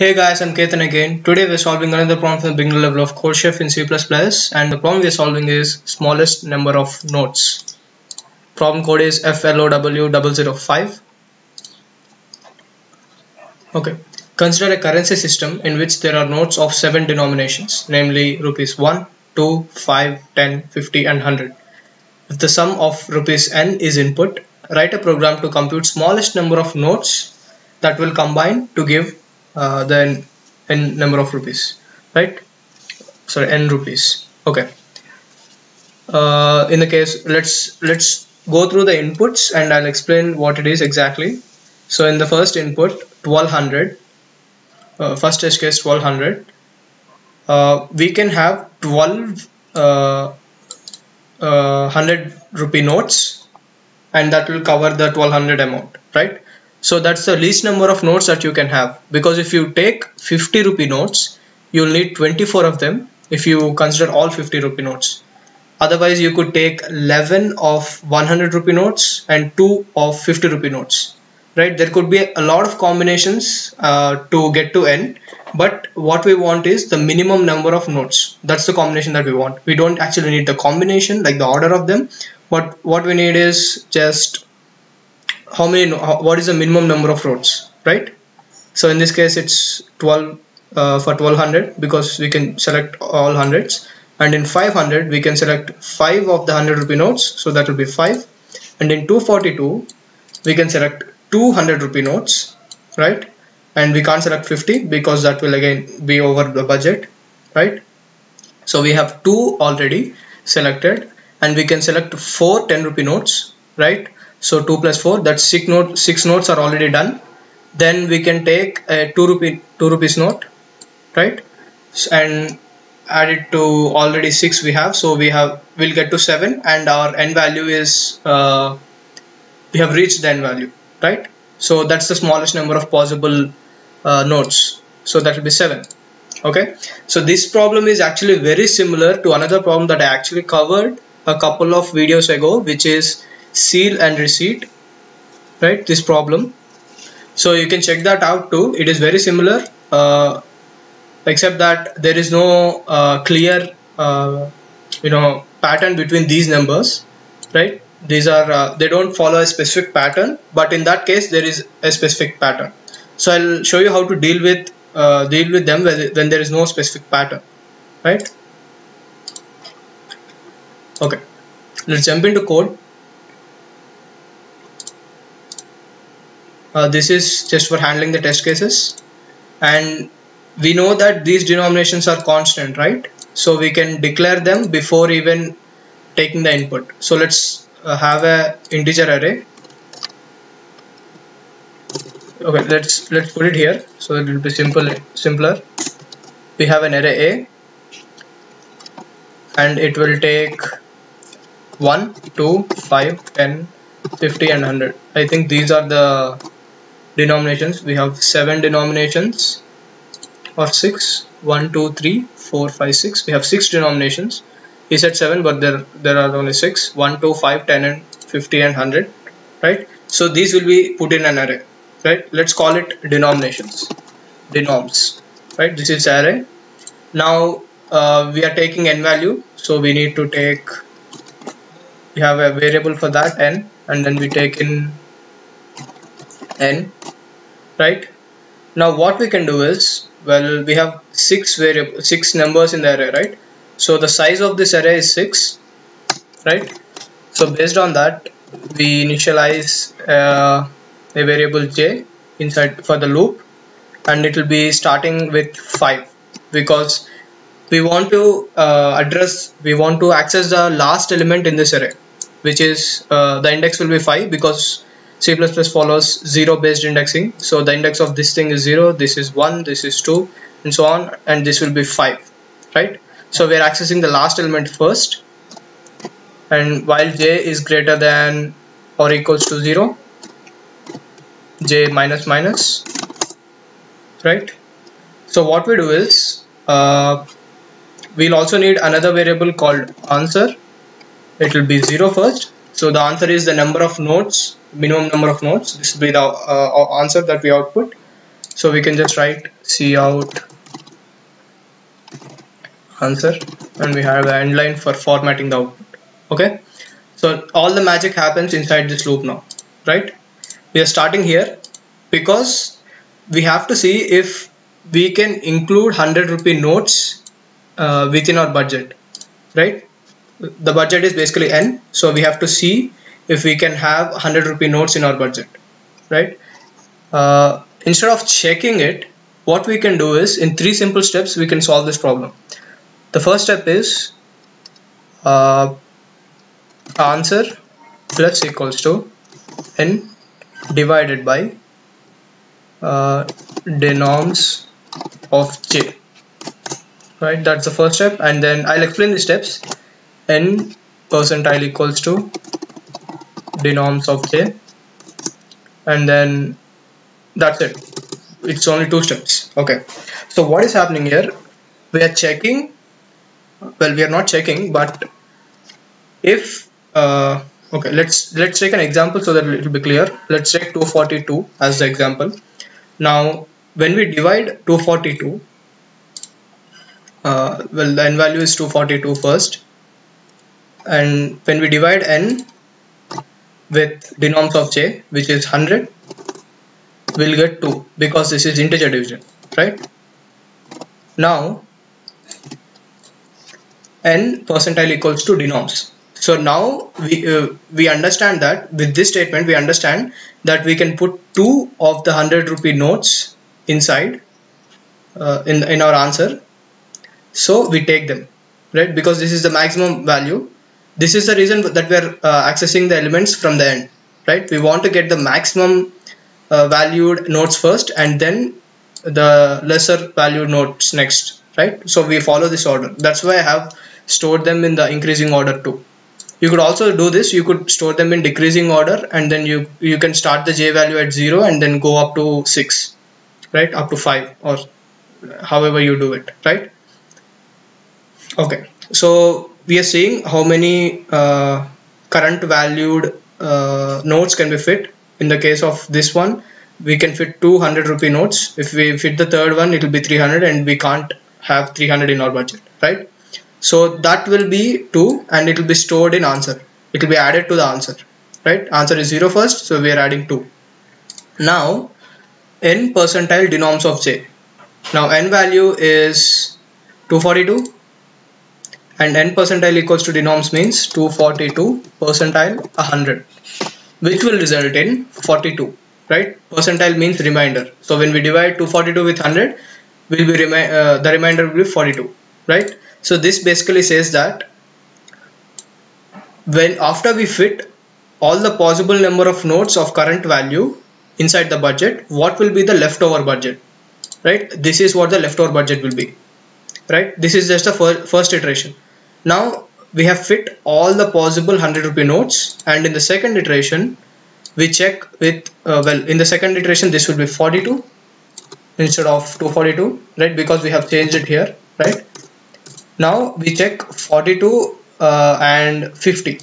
Hey guys, I'm Ketan again. Today we're solving another problem from the beginner level of CodeChef in C++ and the problem we're solving is smallest number of nodes. Problem code is FLOW005. Okay. Consider a currency system in which there are notes of 7 denominations, namely rupees 1, 2, 5, 10, 50 and 100. If the sum of rupees n is input, write a program to compute smallest number of notes that will combine to give uh, the n, n number of rupees right? Sorry n rupees. Okay. Uh, in the case let's let's go through the inputs and I'll explain what it is exactly. So in the first input 1200 uh, first test case 1200 uh, we can have 12 uh, 100 uh, rupee notes and that will cover the 1200 amount right so that's the least number of notes that you can have. Because if you take 50 rupee notes you'll need 24 of them if you consider all 50 rupee notes. Otherwise you could take 11 of 100 rupee notes and 2 of 50 rupee notes. Right? There could be a lot of combinations uh, to get to n but what we want is the minimum number of notes. That's the combination that we want. We don't actually need the combination like the order of them but what we need is just how many what is the minimum number of rows right? So in this case it's 12 uh, for 1200 because we can select all hundreds. And in 500 we can select 5 of the 100 rupee notes so that will be 5 and in 242 we can select 200 rupee notes right? And we can't select 50 because that will again be over the budget right? So we have two already selected and we can select four 10 rupee notes right so 2 plus 4 that's 6 note 6 notes are already done. Then we can take a 2 rupee 2 rupees note right? And add it to already 6 we have. So we have we'll get to 7 and our n value is uh, we have reached the n value right? So that's the smallest number of possible uh, nodes so that will be 7 okay? So this problem is actually very similar to another problem that I actually covered a couple of videos ago which is Ciel and receipt right this problem. So you can check that out too. It is very similar uh, except that there is no uh, clear uh, you know pattern between these numbers right? These are uh, they don't follow a specific pattern but in that case there is a specific pattern. So I'll show you how to deal with uh, deal with them when, when there is no specific pattern right? Okay. Let's jump into code uh, this is just for handling the test cases. And we know that these denominations are constant right? So we can declare them before even taking the input. So let's uh, have a integer array. Okay let's let's put it here. So it will be simple simpler. We have an array a. And it will take 1 2 5 10 50 and 100 i think these are the denominations. We have seven denominations or six. One two three four five six. We have six denominations. He said seven but there there are only six. One two five ten and 50 and 100 right? So these will be put in an array. Right? Let's call it denominations. Denoms. Right? This is array. Now uh, we are taking n value. So we need to take we have a variable for that n and then we take in n right? Now what we can do is well we have six variable six numbers in the array right? So the size of this array is 6 right? So based on that we initialize uh, a variable j inside for the loop and it will be starting with 5 because we want to uh, address we want to access the last element in this array which is uh, the index will be 5 because C++ follows zero based indexing. So the index of this thing is 0 this is 1 this is 2 and so on and this will be 5 right? So we are accessing the last element first and while j is greater than or equals to 0 j minus minus right? So what we do is uh, we'll also need another variable called answer. It will be 0 first so the answer is the number of nodes minimum number of nodes this will be the uh, answer that we output. So we can just write cout answer and we have the end line for formatting the output. Okay? So all the magic happens inside this loop now right? We are starting here because we have to see if we can include 100 rupee notes uh, within our budget right the budget is basically n so we have to see if we can have 100 rupee notes in our budget right? Uh, instead of checking it what we can do is in three simple steps we can solve this problem. The first step is uh, answer plus equals to n divided by uh, denoms of j right? That's the first step and then I'll explain the steps n percentile equals to denoms of j and then that's it. It's only two steps. Okay. So what is happening here? We are checking. Well we are not checking but if uh, okay let's let's take an example so that it will be clear. Let's take 242 as the example. Now when we divide 242 uh, well the n value is 242 first and when we divide n with denoms of j which is 100 we'll get 2 because this is integer division right? Now n percentile equals to denoms so now we uh, we understand that with this statement we understand that we can put two of the 100 rupee notes inside uh, in in our answer. So we take them right? Because this is the maximum value this is the reason that we are uh, accessing the elements from the end right? We want to get the maximum uh, valued nodes first and then the lesser valued nodes next right? So we follow this order. That's why I have stored them in the increasing order too. You could also do this. You could store them in decreasing order and then you you can start the j value at 0 and then go up to 6 right? Up to 5 or however you do it right? Okay. So we are seeing how many uh, current valued uh, nodes can be fit. In the case of this one we can fit 200 rupee notes. If we fit the third one it will be 300 and we can't have 300 in our budget right? So that will be 2 and it will be stored in answer. It will be added to the answer right? Answer is 0 first so we are adding 2 now n percentile denoms of j. Now n value is 242 and n percentile equals to denoms means 242 percentile 100 which will result in 42 right? Percentile means remainder. So when we divide 242 with 100 will be uh, the remainder will be 42 right? So this basically says that when after we fit all the possible number of nodes of current value inside the budget what will be the leftover budget right? This is what the leftover budget will be right? This is just the fir first iteration now we have fit all the possible 100 rupee notes and in the second iteration we check with uh, well in the second iteration this will be 42 instead of 242 right? Because we have changed it here right? Now we check 42 uh, and 50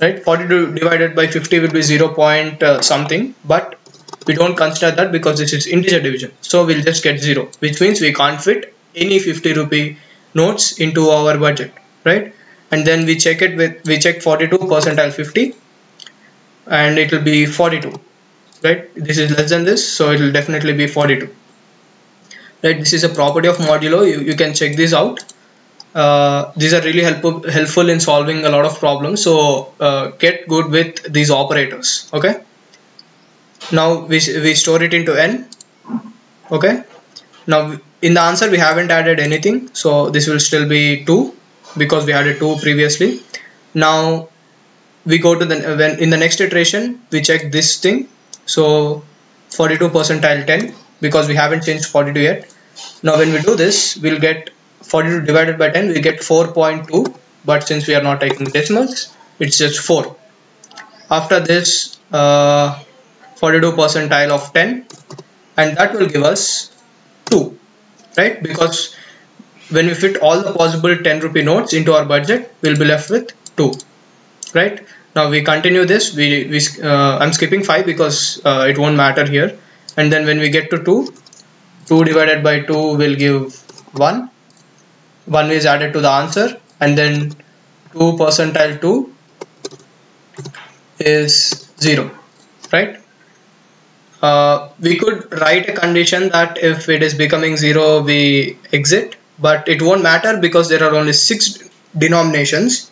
right? 42 divided by 50 will be 0 point uh, something but we don't consider that because this is integer division. So we'll just get 0 which means we can't fit any 50 rupee notes into our budget right? And then we check it with we check 42 percentile 50 and it will be 42 right? This is less than this so it will definitely be 42 right? This is a property of modulo. You, you can check this out. Uh, these are really helpful helpful in solving a lot of problems so uh, get good with these operators okay? Now we, we store it into n okay? Now in the answer we haven't added anything. So this will still be 2 because we added 2 previously. Now we go to the when in the next iteration we check this thing. So 42 percentile 10 because we haven't changed 42 yet. Now when we do this we'll get 42 divided by 10 we get 4.2 but since we are not taking decimals it's just 4 after this uh, 42 percentile of 10 and that will give us 2 right? Because when we fit all the possible 10 rupee notes into our budget we'll be left with 2 right? Now we continue this. We, we uh, I'm skipping 5 because uh, it won't matter here. And then when we get to 2 2 divided by 2 will give 1 1 is added to the answer. And then 2 percentile 2 is 0 right uh, we could write a condition that if it is becoming 0 we exit but it won't matter because there are only six denominations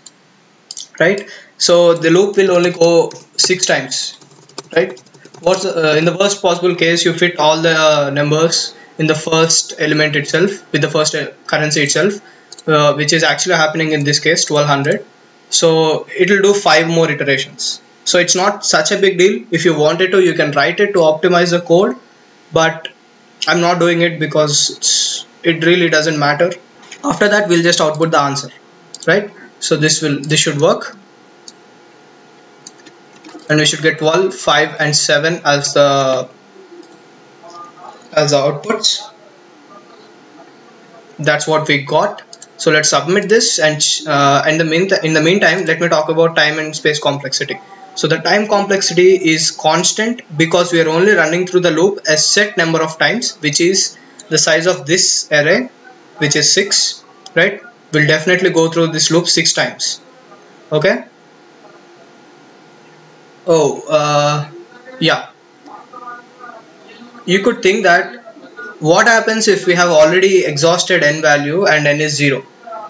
right? So the loop will only go six times right? What's uh, in the worst possible case you fit all the uh, numbers in the first element itself with the first uh, currency itself uh, which is actually happening in this case 1200 so it will do five more iterations so it's not such a big deal. If you wanted to you can write it to optimize the code but I'm not doing it because it really doesn't matter. After that we'll just output the answer right? So this will this should work. And we should get 12 5 and 7 as the as the outputs. That's what we got. So let's submit this and uh, in the mean in the meantime let me talk about time and space complexity so the time complexity is constant because we are only running through the loop a set number of times which is the size of this array which is 6 right? We'll definitely go through this loop 6 times. Okay? Oh uh, yeah. You could think that what happens if we have already exhausted n value and n is 0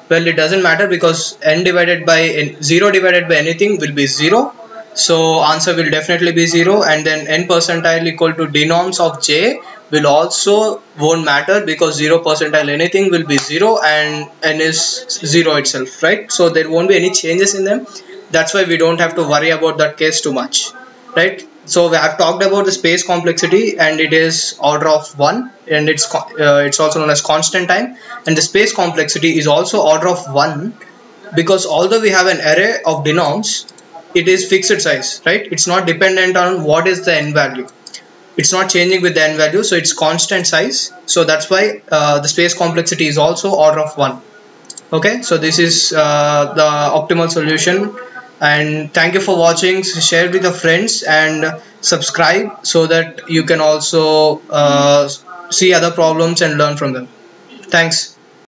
well it doesn't matter because n divided by n, 0 divided by anything will be 0 so answer will definitely be 0 and then n percentile equal to denoms of j will also won't matter because 0 percentile anything will be 0 and n is 0 itself right? So there won't be any changes in them. That's why we don't have to worry about that case too much right? So we have talked about the space complexity and it is order of 1 and it's uh, it's also known as constant time. And the space complexity is also order of 1 because although we have an array of denoms it is fixed size right? It's not dependent on what is the n value. It's not changing with the n value so it's constant size. So that's why uh, the space complexity is also order of 1 okay? So this is uh, the optimal solution. And thank you for watching. Share with your friends and subscribe so that you can also uh, see other problems and learn from them. Thanks